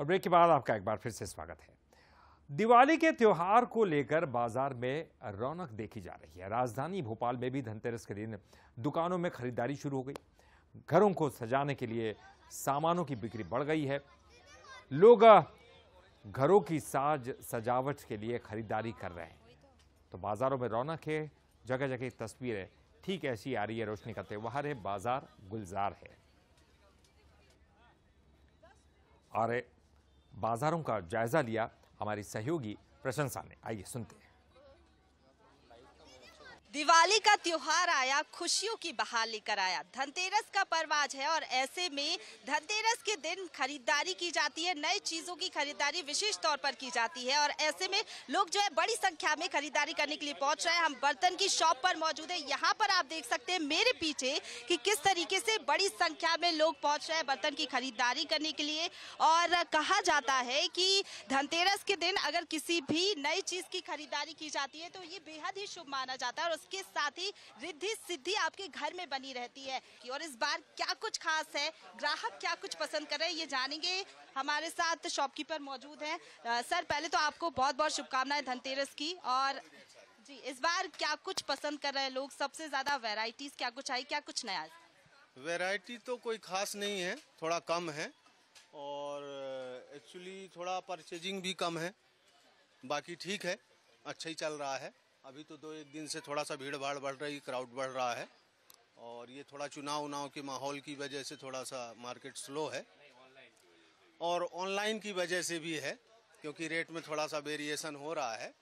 और ब्रेक के बाद आपका एक बार फिर से स्वागत है। दिवाली के त्योहार को लेकर बाज़ार में रौनक देखी जा रही है। राजधानी भोपाल में भी धनतेरस के दिन दुकानों में खरीदारी शुरू हो गई। घरों को सजाने के लिए सामानों की बिक्री बढ़ गई है। लोग घरों की साज सजावट के लिए खरीदारी कर रहे हैं। तो बाजारों में रौनक है जगह जगह तस्वीरें। ठीक ऐसी आ रही है, रोशनी का त्योहार है, बाज़ार गुलजार है। और बाजारों का जायजा लिया हमारी सहयोगी प्रशंसा ने। आइए सुनते हैं। दिवाली का त्योहार आया, खुशियों की बहार लेकर आया। धनतेरस का पर्व आज है और ऐसे में धनतेरस के दिन खरीदारी की जाती है, नई चीज़ों की खरीदारी विशेष तौर पर की जाती है और ऐसे में लोग जो है बड़ी संख्या में खरीदारी करने के लिए पहुँच रहे हैं। हम बर्तन की शॉप पर मौजूद है। यहाँ पर आप देख सकते हैं मेरे पीछे कि किस तरीके से बड़ी संख्या में लोग पहुँच रहे हैं बर्तन की खरीदारी करने के लिए और कहा जाता है कि धनतेरस के दिन अगर किसी भी नई चीज़ की खरीदारी की जाती है तो ये बेहद ही शुभ माना जाता है और उसके साथ ही रिद्धि सिद्धि आपके घर में बनी रहती है। और इस बार क्या कुछ खास है? ग्राहक क्या कुछ पसंद कर रहे हैं, ये जानेंगे। हमारे साथ शॉपकीपर मौजूद हैं। सर, पहले तो आपको बहुत बहुत शुभकामनाएँ धनतेरस की। और जी, इस बार क्या कुछ पसंद कर रहे हैं लोग? सबसे ज़्यादा वेराइटीज क्या कुछ आई, क्या कुछ नया? वेराइटी तो कोई खास नहीं है, थोड़ा कम है। और एक्चुअली थोड़ा परचेजिंग भी कम है। बाकी ठीक है अच्छा ही चल रहा है। अभी तो दो एक दिन से थोड़ा सा भीड़ भाड़ बढ़ रही क्राउड बढ़ रहा है। और ये थोड़ा चुनाव उनाव के माहौल की वजह से थोड़ा सा मार्केट स्लो है। और ऑनलाइन की वजह से भी है, क्योंकि रेट में थोड़ा सा वेरिएशन हो रहा है।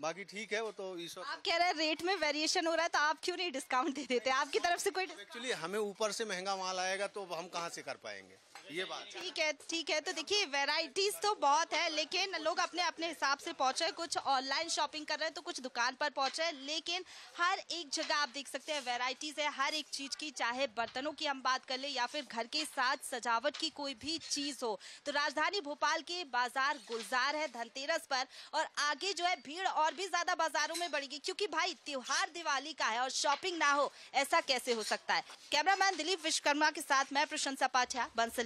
बाकी ठीक है वो तो ईश्वर आप कह रहे हैं रेट में वेरिएशन हो रहा है तो आप क्यों नहीं डिस्काउंट दे देते? आपकी तरफ़ से कोई एक्चुअली हमें ऊपर से महँगा माल आएगा तो हम कहाँ से कर पाएँगे? ये बात ठीक है ठीक है तो देखिए वेराइटीज तो बहुत है लेकिन लोग अपने अपने हिसाब से पहुँचे कुछ ऑनलाइन शॉपिंग कर रहे हैं तो कुछ दुकान पर पहुँचे लेकिन हर एक जगह आप देख सकते हैं वेराइटीज है हर एक चीज़ की चाहे बर्तनों की हम बात कर ले या फिर घर के साथ सजावट की कोई भी चीज़ हो। तो राजधानी भोपाल के बाज़ार गुलजार है धनतेरस पर और आगे जो है भीड़ और भी ज़्यादा बाजारों में बढ़ेगी, क्योंकि भाई त्योहार दिवाली का है और शॉपिंग ना हो, ऐसा कैसे हो सकता है? कैमरामैन दिलीप विश्वकर्मा के साथ मैं प्रशंसा पाठ्या, बंसल